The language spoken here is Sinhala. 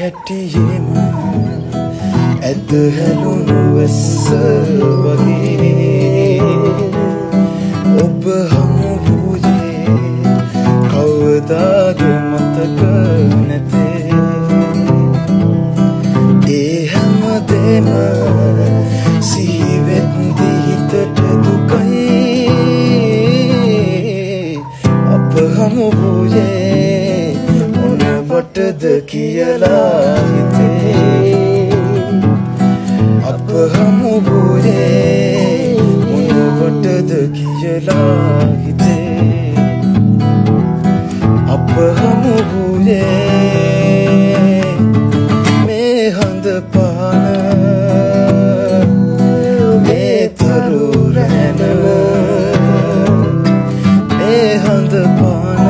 හැටියේම ඇත හැලුණු වැස්ස වගේ. ඔබ හමු වූයේ කවදාද මතක නැතේ? ඒ හැමදේම සිහිවෙත්දී හිතට දුකයි. අප හමු වූයේ මොනවටද කියලා හිතේ? අප හමු වූයේ මොනවටද කියලා හිතේ? අප හමු වූයේ මේ හඳ පාන මේ තරු රැන මේ හඳ පාන